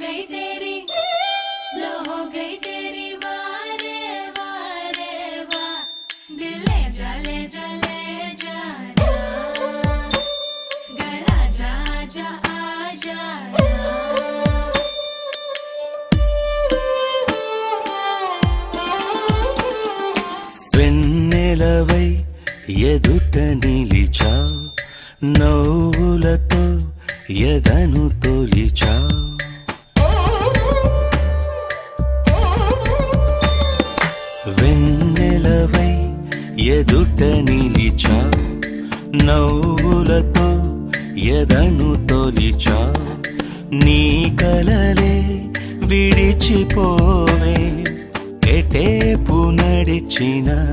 गई तेरी, लो हो गई तेरी, वारे वारे, वा। दिले जले जले, जा गला जा जा, आ, जा వెన్నెలవై ఎదుట నిలిచావు నవ్వులతో ఎదను ఎదుట నిలిచా నవ్వులతో ఎదను తొలిచా నీ కలలే విడిచిపోవే ఎటేపు నడిచినా.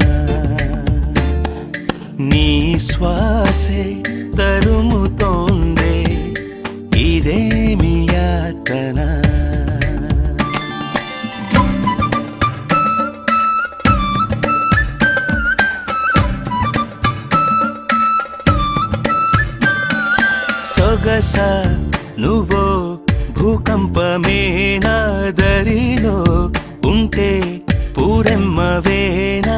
నీ శ్వాసే తరుముతోంది. సొగస నువ్వో భూకంపమేనా దరిలో ఉంటే పూరెమ్మవేనా?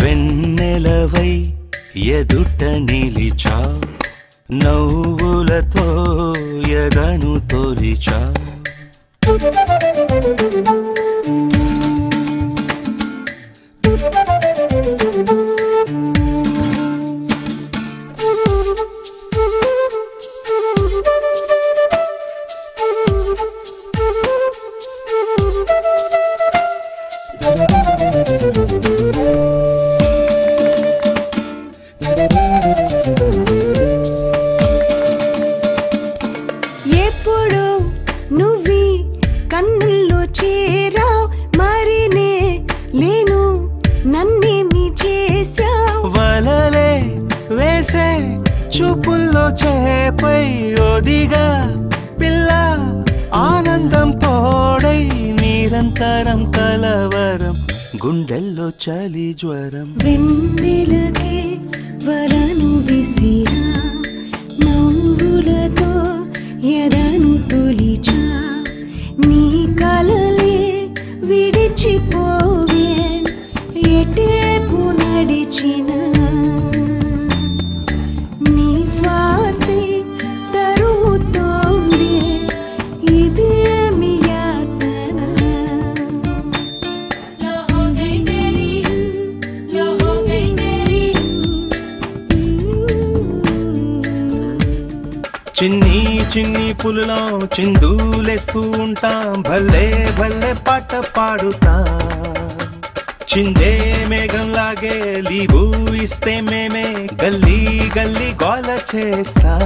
వెన్నెలవై ఎదుట నిలిచా నవ్వులతో ఎదను తొలిచా Thank you. చూపుల్లో చేపై ఒదిగా పిల్ల ఆనందం తోడై నిరంతరం కలవరం గుండెల్లో చలి జ్వరం. వెన్నెలకే చిన్ని చిన్ని పులులో చిందులేస్తూ ఉంటాం. భలే భలే పాట పాడుతా. చిందే మేఘంలాగే లీబు ఇస్తే మేమే గల్లీ గల్లీ గోల చేస్తా.